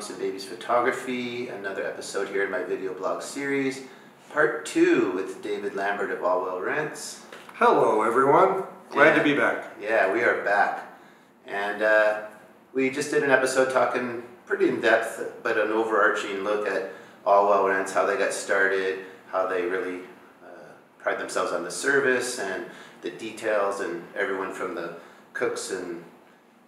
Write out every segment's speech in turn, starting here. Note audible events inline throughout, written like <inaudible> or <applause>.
Herbst here with Brides, Bumps, and Babies Photography. Another episode here in my video blog series. Part two with David Lambert of Allwell Rents. Hello, everyone. Glad Yeah. to be back. Yeah, we are back. And uh, we just did an episode talking pretty in depth, but an overarching look at Allwell Rents, how they got started, how they really uh, pride themselves on the service and the details, and everyone from the cooks and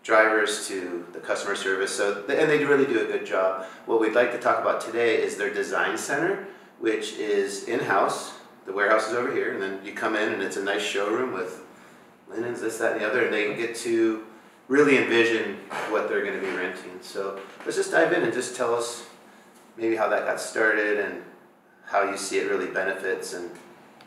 drivers to the customer service. So, and they really do a good job. What we'd like to talk about today is their design center, which is in house. The warehouse is over here, and then you come in, and it's a nice showroom with linens, this, that, and the other, and they get to really envision what they're going to be renting. So let's just dive in and just tell us maybe how that got started and how you see it really benefits, and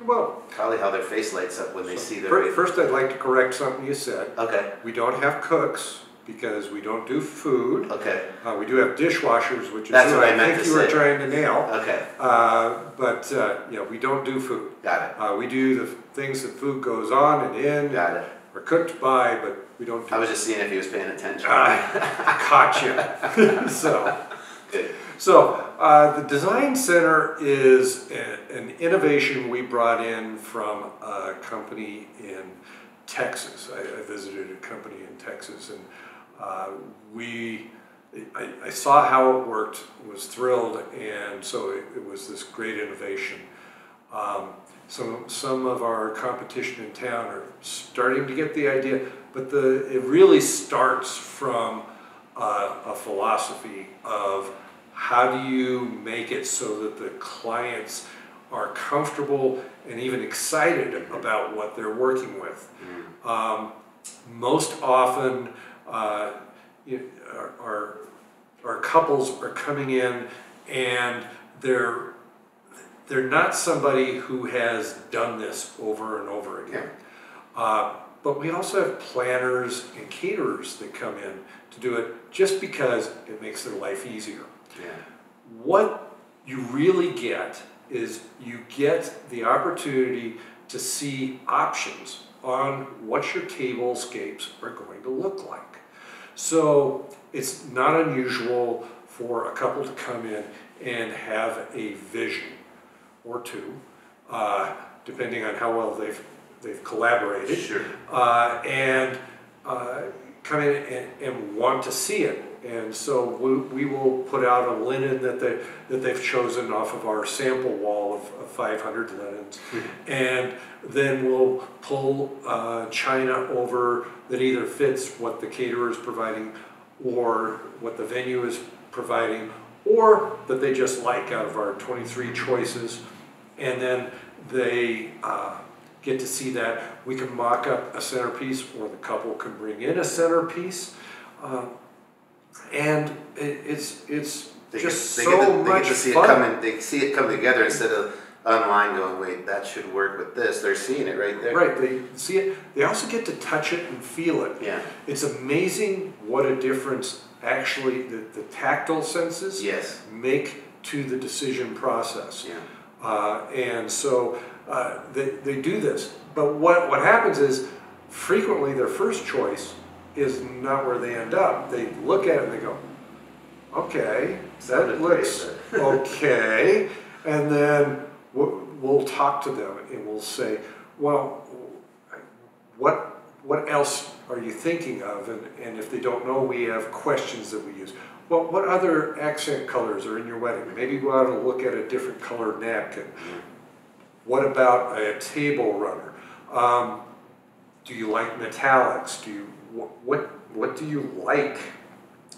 Well, probably how their face lights up when they see their. fir- first I'd like to correct something you said. Okay. We don't have cooks because we don't do food. Okay. Uh, we do have dishwashers, which is That's what I I meant think to you were say. trying to nail. Okay. Uh, but uh, yeah, we don't do food. Got it. Uh, we do the things that food goes on and in, Got it. or cooked by, but we don't do. I was just seeing if he was paying attention. Ah, caught you. <laughs> <laughs> so. Good. So, uh, the Design Center is a, an innovation we brought in from a company in Texas. I, I visited a company in Texas and uh, we, I, I saw how it worked, was thrilled, and so it, it was this great innovation. Um, some, some of our competition in town are starting to get the idea, but the, it really starts from uh, a philosophy of how do you make it so that the clients are comfortable and even excited about what they're working with. Um, most often, uh, you- our, our, couples are coming in and they're they're not somebody who has done this over and over again. Uh, but we also have planners and caterers that come in to do it just because it makes their life easier. Yeah. What you really get is you get the opportunity to see options on what your tablescapes are going to look like. So it's not unusual for a couple to come in and have a vision or two, uh, depending on how well they've they've collaborated Sure. uh, and uh, come in and, and want to see it. And so we, we will put out a linen that they that they've chosen off of our sample wall of, of 500 linens, and then we'll pull uh, china over that either fits what the caterer is providing, or what the venue is providing, or that they just like out of our 23 choices, and then they. Uh, get to see that. We can mock up a centerpiece, or the couple can bring in a centerpiece, uh, and it, it's it's They just get, so they get to, they much get to see fun. it coming. They see it come together instead of online going, wait, that should work with this. They're seeing it right there. Right, they see it. They also get to touch it and feel it. Yeah. It's amazing what a difference actually the, the tactile senses Yes. make to the decision process. Yeah. Uh, and so uh, they, they do this. But what, what happens is frequently their first choice is not where they end up. They look at it and they go, okay, that looks <laughs> okay. And then we'll, we'll talk to them and we'll say, well, what, what else are you thinking of? And, and if they don't know, we have questions that we use. Well, what other accent colors are in your wedding? Maybe go out and look at a different color napkin. What about a table runner? Um, do you like metallics? Do you what, what do you like?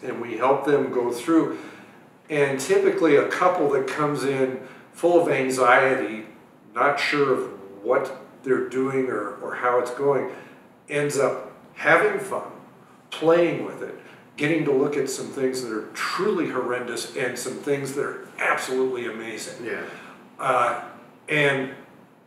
And we help them go through. And typically, a couple that comes in full of anxiety, not sure of what they're doing or, or how it's going, ends up having fun, playing with it, getting to look at some things that are truly horrendous and some things that are absolutely amazing Yeah. uh, and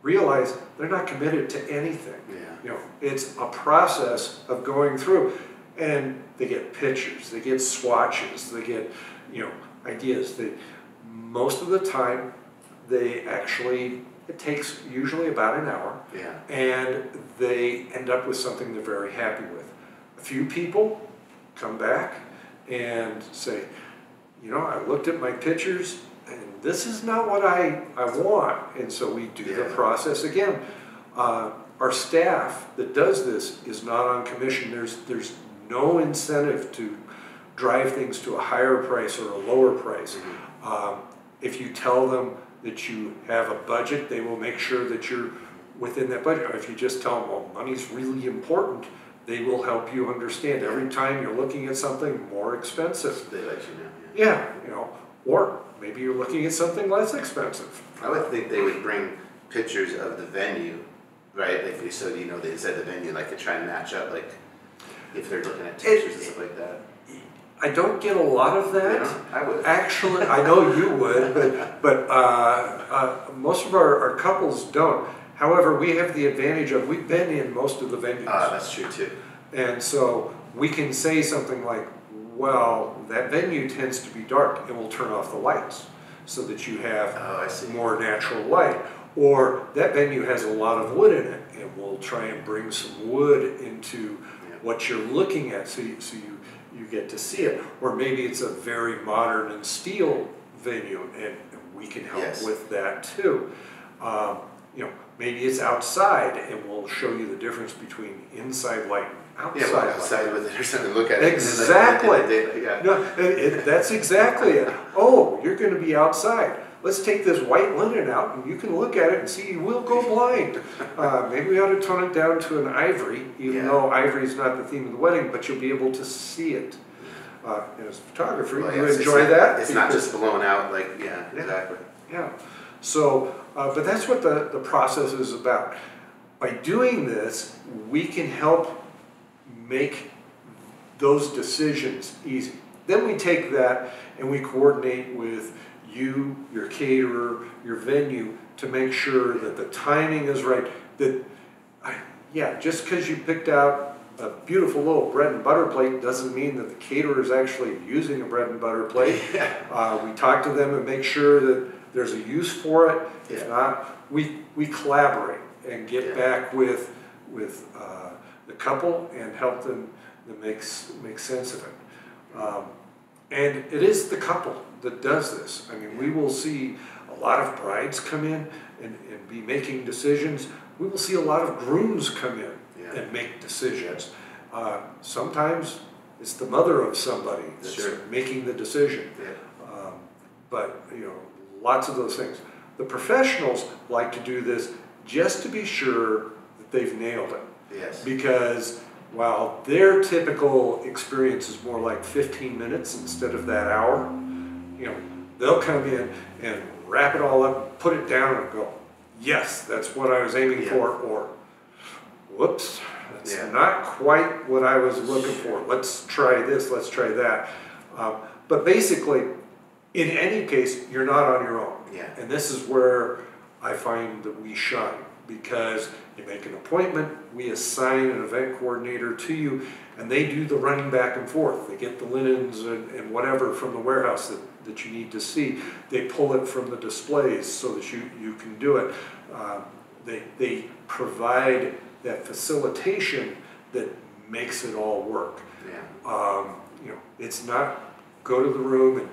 realize they're not committed to anything. Yeah. You know, it's a process of going through, and they get pictures, they get swatches, they get, you know, ideas. They most of the time they actually it takes usually about an hour, Yeah. and they end up with something they're very happy with. A few people come back and say, you know, I looked at my pictures and this is not what I, I want. And so we do the process again. Uh, our staff that does this is not on commission. There's, there's no incentive to drive things to a higher price or a lower price. Um, if you tell them that you have a budget, they will make sure that you're within that budget. Or if you just tell them, well, money's really important, they will help you understand. Every time you're looking at something more expensive, They let you know, yeah, you know, or maybe you're looking at something less expensive. I would think they would bring pictures of the venue, right? Like, so, you know, they said the venue, like to try and match up, like, if they're looking at pictures and stuff like that. I don't get a lot of that. know? I would. Actually, I know you would, but, but uh, uh, most of our, our couples don't. However, we have the advantage of, we've been in most of the venues. Ah, that's true too. And so we can say something like, well, that venue tends to be dark and we'll turn off the lights so that you have Oh, I see. more natural light. Or that venue has a lot of wood in it and we'll try and bring some wood into Yeah. what you're looking at so you, so you, you get to see it. Or maybe it's a very modern and steel venue and we can help Yes. with that too. Um, you know, maybe it's outside and we'll show you the difference between inside light and outside Yeah, well, light. outside with it or something, look at it. and then, like, Exactly. the <laughs> day- Yeah. No, it, it, that's exactly it. Oh, you're going to be outside. Let's take this white linen out, and you can look at it and see. You will go blind. Uh, maybe we ought to tone it down to an ivory, even Yeah. though ivory is not the theme of the wedding, but you'll be able to see it. Uh, and as a photographer, Well, you yes, it's enjoy not- that. It's not just blown out, like, yeah, Yeah. exactly. yeah. So, uh, but that's what the, the process is about. By doing this, we can help make those decisions easy. Then we take that and we coordinate with you, your caterer, your venue to make sure that the timing is right. That, I, yeah, just because you picked out a beautiful little bread and butter plate doesn't mean that the caterer is actually using a bread and butter plate. <laughs> Yeah. Uh, we talk to them and make sure that there's a use for it. If not, we, we collaborate and get Yeah. back with, with uh, the couple and help them to make, make sense of it. Um, and it is the couple that does this. I mean, we will see a lot of brides come in and, and be making decisions. We will see a lot of grooms come in Yeah. and make decisions. Uh, sometimes it's the mother of somebody that's Sure. making the decision. Yeah. Um, But, you know, lots of those things. The professionals like to do this just to be sure that they've nailed it. Yes. Because while their typical experience is more like 15 minutes instead of that hour, you know, they'll come in and wrap it all up, put it down and go, yes, that's what I was aiming Yeah. for, or whoops, that's Yeah. not quite what I was looking for. Let's try this, let's try that. Um, but basically, in any case, you're not on your own. Yeah. And this is where I find that we shine because you make an appointment, we assign an event coordinator to you, and they do the running back and forth. They get the linens and, and whatever from the warehouse that, that you need to see. They pull it from the displays so that you, you can do it. Um, they, they provide that facilitation that makes it all work. Yeah. Um, you know, it's not go to the room and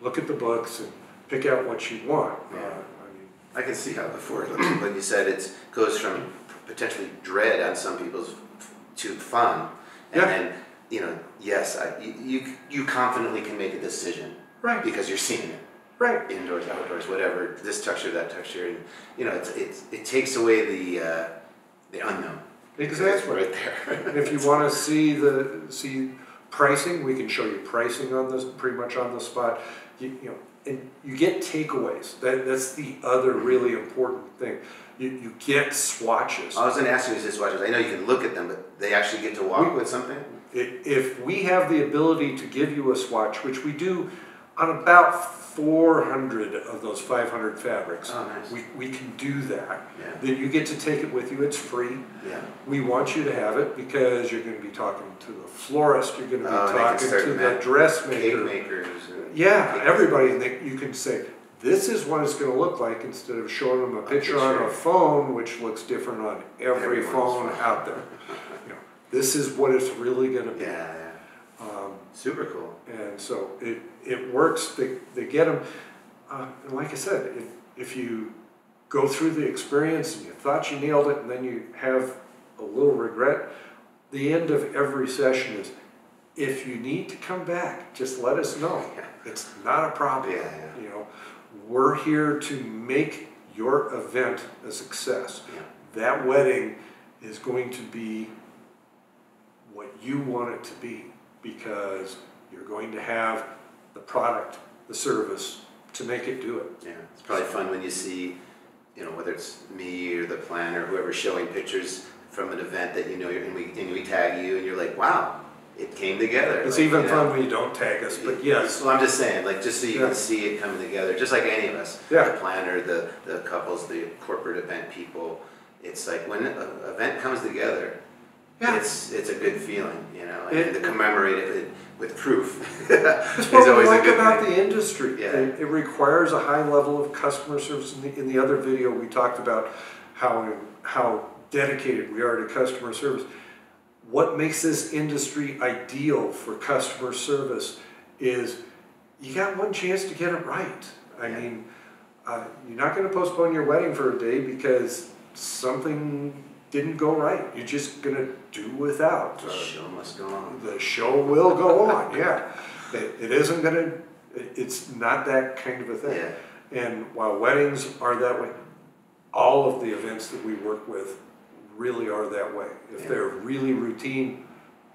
look at the books and pick out what you want. Uh, Yeah. I mean, I can see how before, like you said, it goes from potentially dread on some people's to fun. And Yeah. then, you know, yes, I, you, you, confidently can make a decision right, because you're seeing it. right. indoors, outdoors, whatever, this texture, that texture, and you know, it's, it's, it takes away the uh, the unknown. Exactly. right there. If you <laughs> want to see the see pricing, we can show you pricing on this pretty much on the spot. You, you know, and you get takeaways. That that's the other really important thing. You you get swatches. I was going to ask you, is this watches? I know you can look at them, but they actually get to walk with something. If we have the ability to give you a swatch, which we do on about 400 of those 500 fabrics, Oh, nice. we, we can do that. Yeah. Then you get to take it with you, it's free. Yeah. We want you to have it because you're going to be talking to the florist, you're going to be Oh, talking to the ma- Cake dressmaker. makers. Yeah, everybody, and they, you can say, this is what it's going to look like instead of showing them a picture on a phone, which looks different on every Everyone's phone phone. out there. <laughs> You know, This is what it's really going to be. Yeah, Um, Super cool. and so it, it works, they, they get them, uh, and like I said, if, if you go through the experience and you thought you nailed it and then you have a little regret, the end of every session is, if you need to come back, just let us know. It's not a problem. Yeah, yeah. You know, we're here to make your event a success. Yeah. That wedding is going to be what you want it to be because you're going to have the product, the service to make it do it. Yeah, it's probably fun when you see, you know, whether it's me or the planner, whoever's showing pictures from an event that you know, you're- and we, and we tag you, and you're like, wow, it came together. It's Like, even you know, fun when you don't tag us, but yes, Well, I'm just saying, like, just so you Yeah. can see it coming together, just like any of us. Yeah. The planner, the, the couples, the corporate event people, it's like when an event comes together, Yeah. it's, it's a good feeling, you know, It- and to commemorate it with, proof. That's <laughs> what we like about thing. the industry. Yeah. It, it requires a high level of customer service. In the, in the other video, we talked about how, how dedicated we are to customer service. What makes this industry ideal for customer service is you got one chance to get it right. I Yeah. mean, uh, you're not going to postpone your wedding for a day because something didn't go right. You're just going to do without. The Uh, show must go on. the show will go on, <laughs> yeah. It, it isn't gonna, it's not that kind of a thing. Yeah. And while weddings are that way, all of the events that we work with really are that way. If Yeah. they're really routine,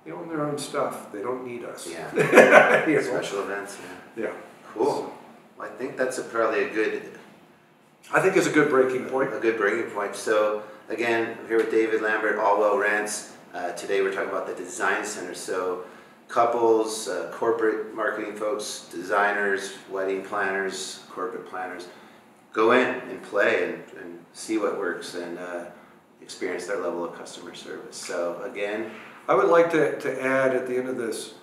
they own their own stuff, they don't need us. Yeah, <laughs> know? special events, yeah. Yeah. Cool. Well, I think that's a, probably a good, I think it's a good breaking point. a good breaking point. So again, I'm here with David Lambert, Allwell Rents. Uh, today we're talking about the design center. So couples, uh, corporate marketing folks, designers, wedding planners, corporate planners, go in and play and, and see what works and uh, experience their level of customer service. So again, I would like to, to add at the end of this,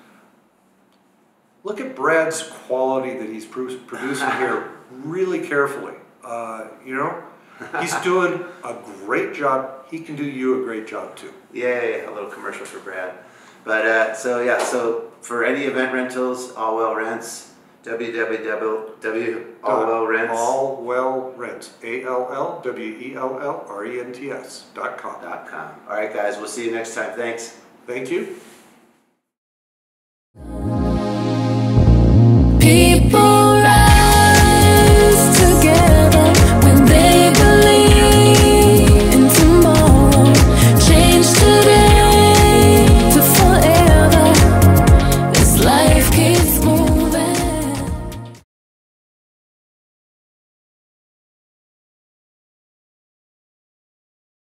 look at Brad's quality that he's pro- producing <laughs> here really carefully. Uh, you know, he's doing a great job. He can do you a great job too. Yay, a little commercial for Brad. But uh, so yeah, so for any event rentals, Allwell Rents, www.allwell rents All well rents. A L L W E L L R E N T S dot com. All right, guys, we'll see you next time. Thanks. Thank you.